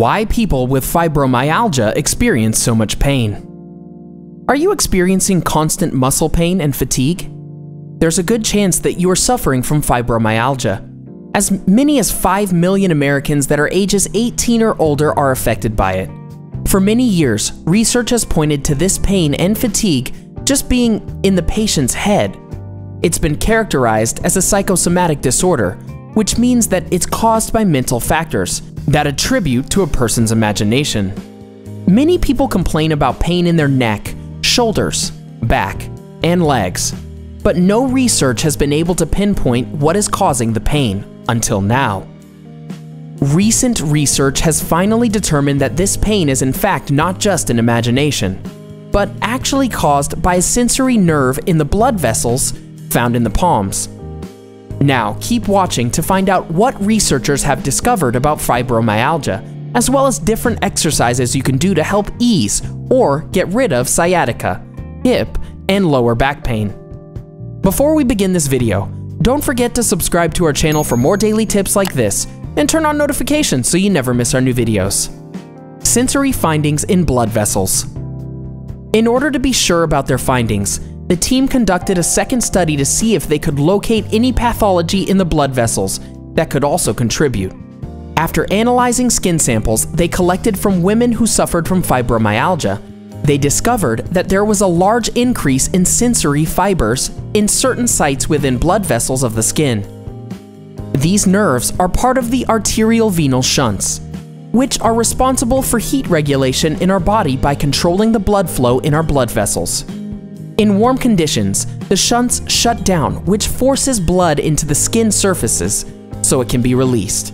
Why people with fibromyalgia experience so much pain. Are you experiencing constant muscle pain and fatigue? There's a good chance that you are suffering from fibromyalgia. As many as 5 million Americans that are ages 18 or older are affected by it. For many years, research has pointed to this pain and fatigue just being in the patient's head. It's been characterized as a psychosomatic disorder, which means that it's caused by mental factors that attribute to a person's imagination. Many people complain about pain in their neck, shoulders, back, and legs, but no research has been able to pinpoint what is causing the pain until now. Recent research has finally determined that this pain is in fact not just an imagination, but actually caused by a sensory nerve in the blood vessels found in the palms. Now, keep watching to find out what researchers have discovered about fibromyalgia, as well as different exercises you can do to help ease or get rid of sciatica, hip, and lower back pain. Before we begin this video, don't forget to subscribe to our channel for more daily tips like this, and turn on notifications so you never miss our new videos. Sensory findings in blood vessels. In order to be sure about their findings, the team conducted a second study to see if they could locate any pathology in the blood vessels that could also contribute. After analyzing skin samples they collected from women who suffered from fibromyalgia, they discovered that there was a large increase in sensory fibers in certain sites within blood vessels of the skin. These nerves are part of the arteriole venule shunts, which are responsible for heat regulation in our body by controlling the blood flow in our blood vessels. In warm conditions, the shunts shut down, which forces blood into the skin surfaces so it can be released.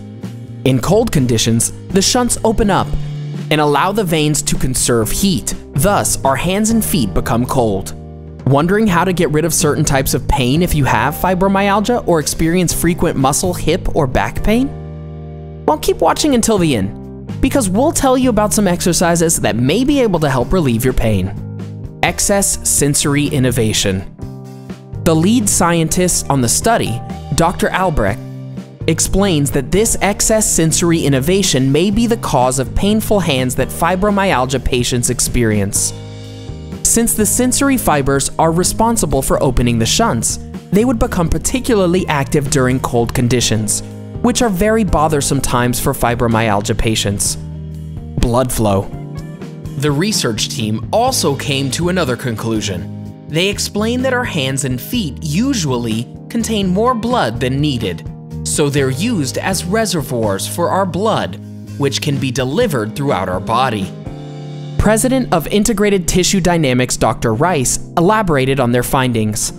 In cold conditions, the shunts open up and allow the veins to conserve heat, thus our hands and feet become cold. Wondering how to get rid of certain types of pain if you have fibromyalgia or experience frequent muscle, hip, or back pain? Well, keep watching until the end, because we'll tell you about some exercises that may be able to help relieve your pain. Excess Sensory Innovation. The lead scientist on the study, Dr. Albrecht, explains that this excess sensory innovation may be the cause of painful hands that fibromyalgia patients experience. Since the sensory fibers are responsible for opening the shunts, they would become particularly active during cold conditions, which are very bothersome times for fibromyalgia patients. Blood flow. The research team also came to another conclusion. They explained that our hands and feet usually contain more blood than needed, so they're used as reservoirs for our blood, which can be delivered throughout our body. President of Integrated Tissue Dynamics Dr. Rice elaborated on their findings.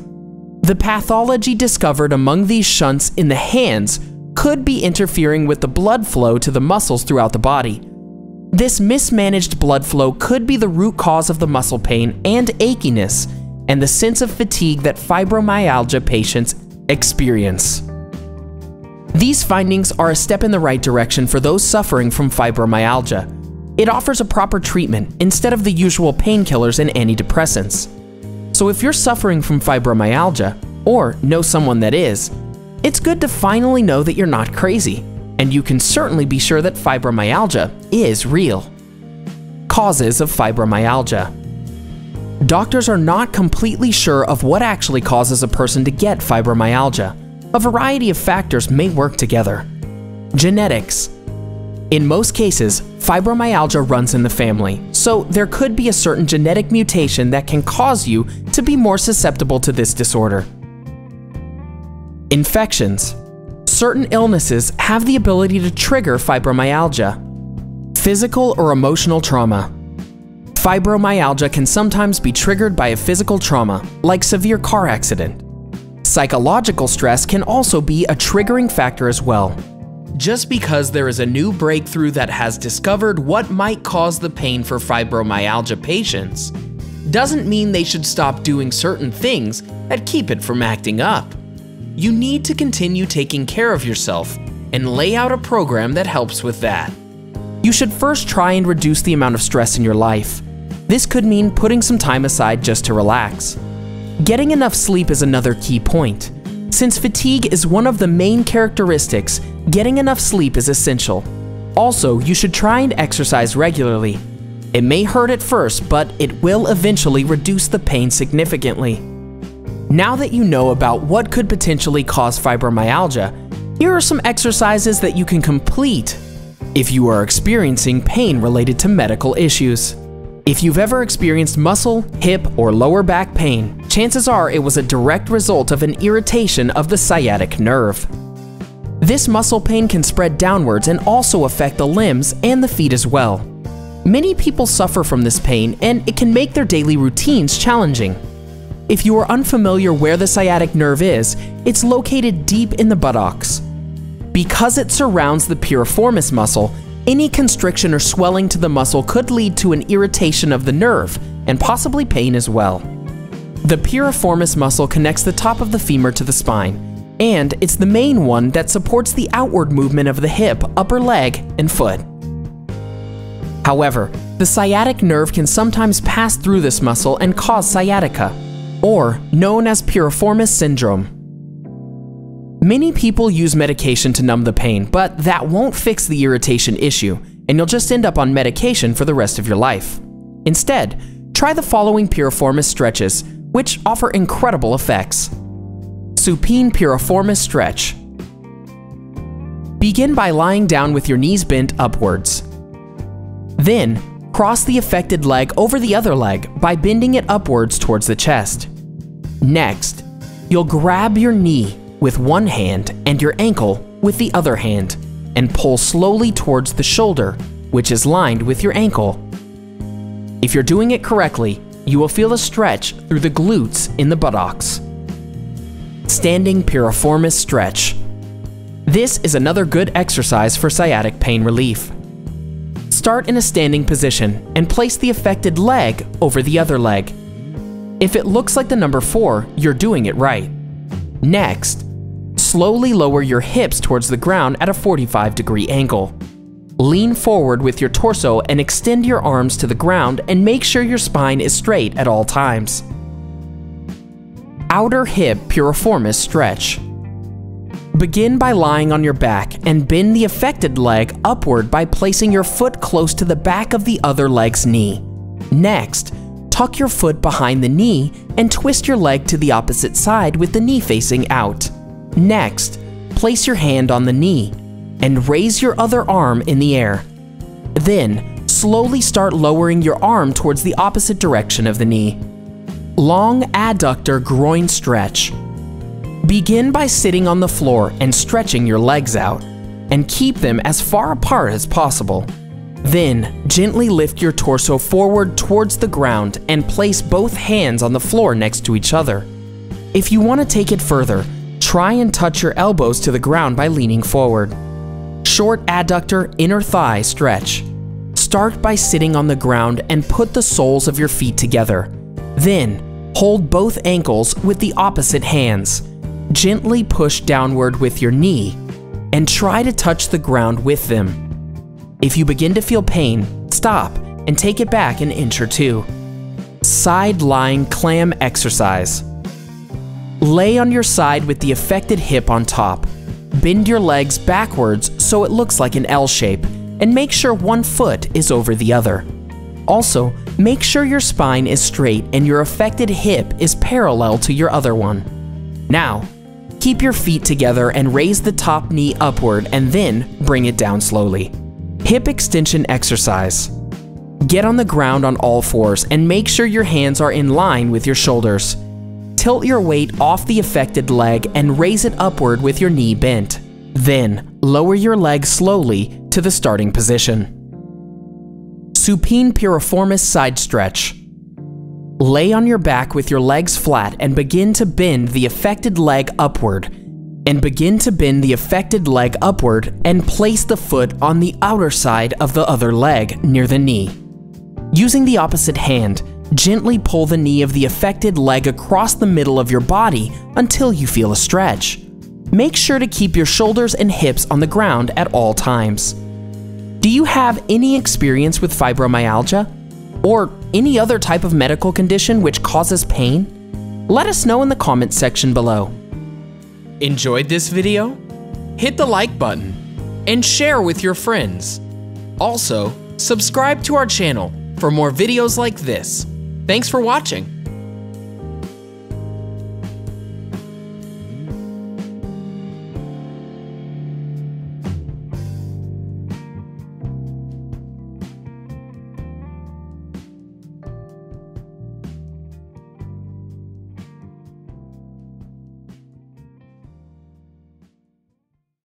The pathology discovered among these shunts in the hands could be interfering with the blood flow to the muscles throughout the body, this mismanaged blood flow could be the root cause of the muscle pain and achiness and the sense of fatigue that fibromyalgia patients experience. These findings are a step in the right direction for those suffering from fibromyalgia. It offers a proper treatment instead of the usual painkillers and antidepressants. So if you're suffering from fibromyalgia, or know someone that is, it's good to finally know that you're not crazy and you can certainly be sure that fibromyalgia is real. Causes of fibromyalgia. Doctors are not completely sure of what actually causes a person to get fibromyalgia. A variety of factors may work together. Genetics. In most cases, fibromyalgia runs in the family, so there could be a certain genetic mutation that can cause you to be more susceptible to this disorder. Infections certain illnesses have the ability to trigger fibromyalgia. Physical or emotional trauma. Fibromyalgia can sometimes be triggered by a physical trauma, like severe car accident. Psychological stress can also be a triggering factor as well. Just because there is a new breakthrough that has discovered what might cause the pain for fibromyalgia patients, doesn't mean they should stop doing certain things that keep it from acting up you need to continue taking care of yourself and lay out a program that helps with that. You should first try and reduce the amount of stress in your life. This could mean putting some time aside just to relax. Getting enough sleep is another key point. Since fatigue is one of the main characteristics, getting enough sleep is essential. Also, you should try and exercise regularly. It may hurt at first, but it will eventually reduce the pain significantly. Now that you know about what could potentially cause fibromyalgia, here are some exercises that you can complete if you are experiencing pain related to medical issues. If you've ever experienced muscle, hip, or lower back pain, chances are it was a direct result of an irritation of the sciatic nerve. This muscle pain can spread downwards and also affect the limbs and the feet as well. Many people suffer from this pain and it can make their daily routines challenging. If you are unfamiliar where the sciatic nerve is, it's located deep in the buttocks. Because it surrounds the piriformis muscle, any constriction or swelling to the muscle could lead to an irritation of the nerve and possibly pain as well. The piriformis muscle connects the top of the femur to the spine, and it's the main one that supports the outward movement of the hip, upper leg, and foot. However, the sciatic nerve can sometimes pass through this muscle and cause sciatica, or known as piriformis syndrome. Many people use medication to numb the pain, but that won't fix the irritation issue, and you'll just end up on medication for the rest of your life. Instead, try the following piriformis stretches, which offer incredible effects. Supine piriformis stretch. Begin by lying down with your knees bent upwards. Then, cross the affected leg over the other leg by bending it upwards towards the chest. Next, you'll grab your knee with one hand and your ankle with the other hand and pull slowly towards the shoulder, which is lined with your ankle. If you're doing it correctly, you will feel a stretch through the glutes in the buttocks. Standing piriformis stretch. This is another good exercise for sciatic pain relief. Start in a standing position and place the affected leg over the other leg. If it looks like the number 4, you're doing it right. Next, slowly lower your hips towards the ground at a 45 degree angle. Lean forward with your torso and extend your arms to the ground and make sure your spine is straight at all times. Outer hip piriformis stretch. Begin by lying on your back and bend the affected leg upward by placing your foot close to the back of the other leg's knee. Next, tuck your foot behind the knee and twist your leg to the opposite side with the knee facing out. Next, place your hand on the knee and raise your other arm in the air. Then, slowly start lowering your arm towards the opposite direction of the knee. Long adductor groin stretch. Begin by sitting on the floor and stretching your legs out, and keep them as far apart as possible. Then, gently lift your torso forward towards the ground and place both hands on the floor next to each other. If you want to take it further, try and touch your elbows to the ground by leaning forward. Short adductor inner thigh stretch. Start by sitting on the ground and put the soles of your feet together. Then, hold both ankles with the opposite hands. Gently push downward with your knee and try to touch the ground with them. If you begin to feel pain, stop and take it back an inch or two. Side lying clam exercise. Lay on your side with the affected hip on top. Bend your legs backwards so it looks like an L shape, and make sure one foot is over the other. Also, make sure your spine is straight and your affected hip is parallel to your other one. Now, Keep your feet together and raise the top knee upward and then bring it down slowly. Hip extension exercise. Get on the ground on all fours and make sure your hands are in line with your shoulders. Tilt your weight off the affected leg and raise it upward with your knee bent. Then, lower your leg slowly to the starting position. Supine piriformis side stretch. Lay on your back with your legs flat and begin to bend the affected leg upward. And begin to bend the affected leg upward and place the foot on the outer side of the other leg near the knee. Using the opposite hand, gently pull the knee of the affected leg across the middle of your body until you feel a stretch. Make sure to keep your shoulders and hips on the ground at all times. Do you have any experience with fibromyalgia? Or any other type of medical condition which causes pain? Let us know in the comments section below. Enjoyed this video? Hit the like button and share with your friends. Also, subscribe to our channel for more videos like this. Thanks for watching.